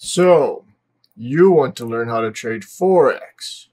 So, you want to learn how to trade Forex.